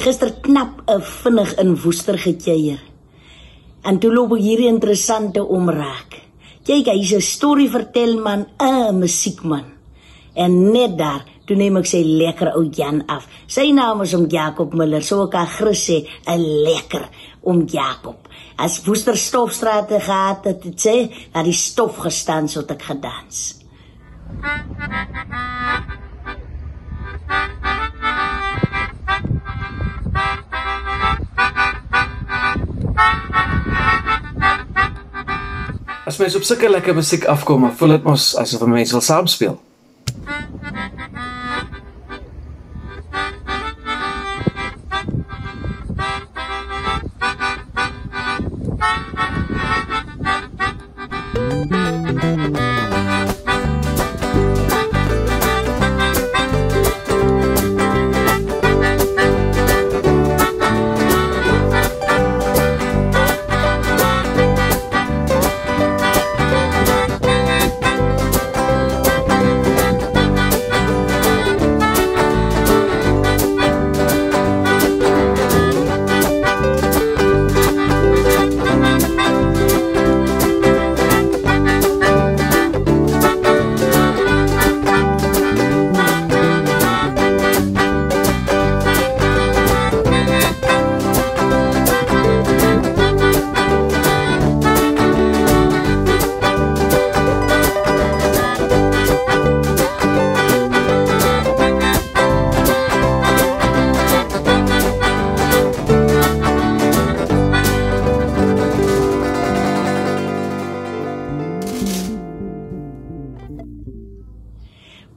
Gister knap 'n vinnig in Woester gekuier. En toe loop ek hierdie interessante omraak. Kyk, hy's 'n storievertelman, 'n musiekman. En net daar, toe neem ek sy lekker ou Jan af. Sy naam is om Jakob Miller, so ek kan gerus sê, 'n lekker om Jakob. As Woester stofstrate gehad het, het sê, dat die stof gestaan so het ek gedans. Als mensen op zulke lekker muziek afkomen, voel het ons alsof we mensen wel samenspelen.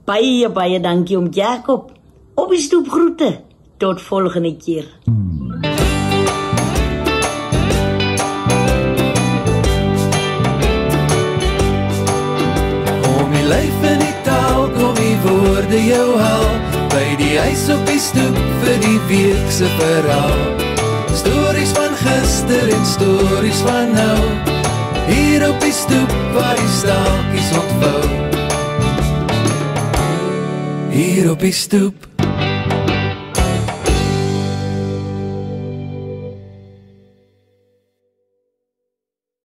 Baie baie dankie om Jakob. Op die stoep groete. Tot volgende keer. Kom die lyf in die taal, kom die woorde jou haal By die huis op die stoep vir die week se verhaal Stories van gister en stories van nou Hier op die stoep waar die staaltjies ontvou Hier op die stoep